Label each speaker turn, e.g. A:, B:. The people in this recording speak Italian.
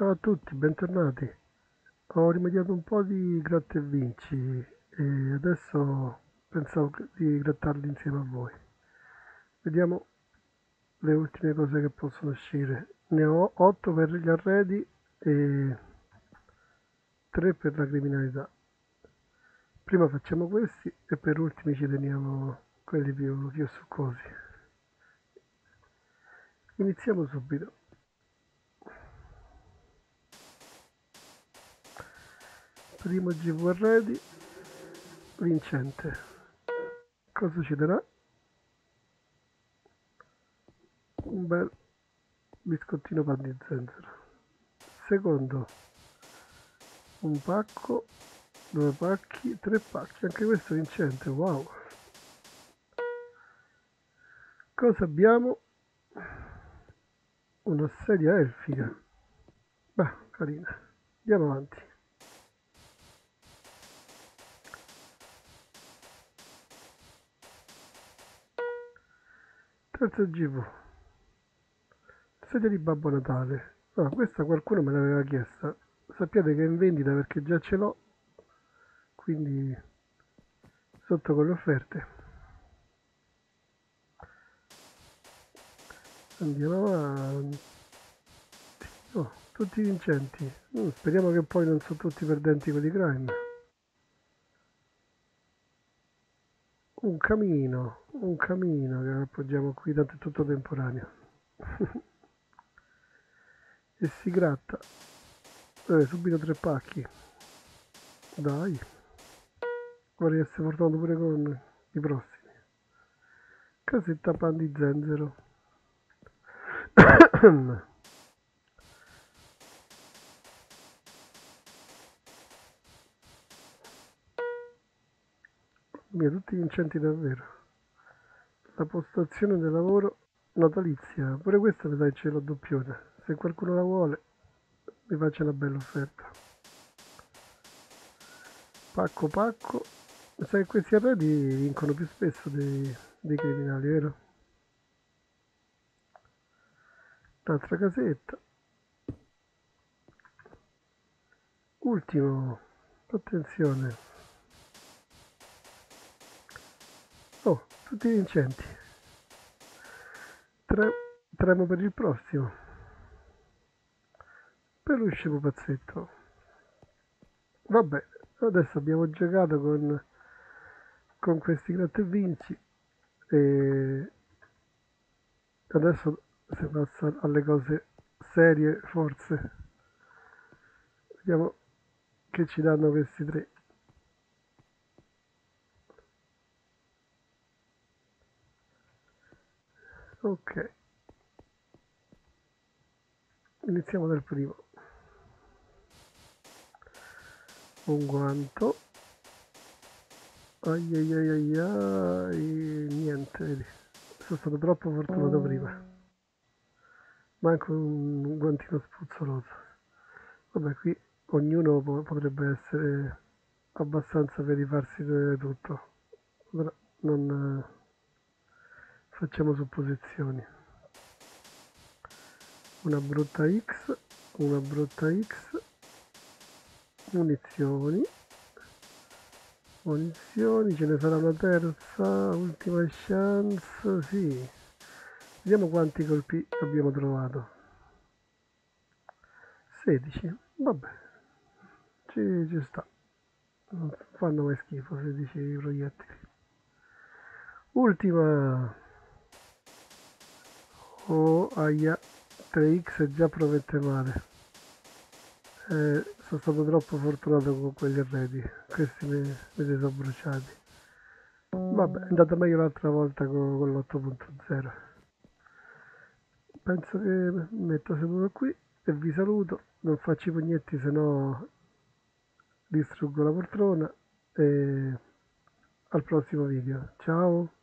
A: Ciao a tutti, bentornati. Ho rimediato un po' di gratta e vinci e adesso pensavo di grattarli insieme a voi. Vediamo le ultime cose che possono uscire. Ne ho 8 per gli arredi e 3 per la criminalità. Prima facciamo questi e per ultimi ci teniamo quelli più, più succosi. Iniziamo subito. Primo GV ready vincente. Cosa ci darà? un bel biscottino pan di zenzero. Secondo un pacco due pacchi tre pacchi anche questo vincente wow. Cosa abbiamo? una sedia elfica. Beh carina. Andiamo avanti terzo GV sedia di Babbo Natale. Ah, questa qualcuno me l'aveva chiesta. Sappiate che è in vendita perché già ce l'ho quindi sotto con le offerte. Andiamo avanti. Oh, tutti vincenti. Mm, speriamo che poi non sono tutti perdenti quelli crime un camino un camino che appoggiamo qui tanto è tutto temporaneo. E si gratta. Eh, subito tre pacchi. Dai. Vorrei essere fortunato pure con i prossimi. Casetta pan di zenzero mia tutti vincenti davvero. La postazione del lavoro natalizia. Pure questa mi dai cielo doppione. Se qualcuno la vuole mi faccia una bella offerta. Pacco pacco. Sai che questi arredi vincono più spesso dei, dei criminali vero? un'altra casetta. Ultimo. Attenzione Oh, tutti vincenti. Tre, tremo per il prossimo. Peluche pupazzetto. Vabbè, adesso abbiamo giocato con, con questi gratta e vinci e adesso si passa alle cose serie forse. Vediamo che ci danno questi tre. Ok. Iniziamo dal primo. Un guanto. Ai ai ai ai, ai niente. Vedi sono stato troppo fortunato prima. Manco un guantino spruzzoloso vabbè qui ognuno potrebbe essere abbastanza per rifarsi tutto. Però non facciamo supposizioni. Una brutta x una brutta x munizioni. Munizioni ce ne sarà una terza ultima chance sì. Vediamo quanti colpi abbiamo trovato. 16 vabbè. Ci, ci sta. Non fanno mai schifo 16 proiettili. Ultima Oh, aia, 3x già promette male. Eh, sono stato troppo fortunato con quegli arredi. Questi mi, mi li sono bruciati. Vabbè, è andata meglio l'altra volta con, con l'8.0. Penso che metto seduto qui e vi saluto. Non faccio i pugnetti se no distruggo la poltrona e al prossimo video. Ciao!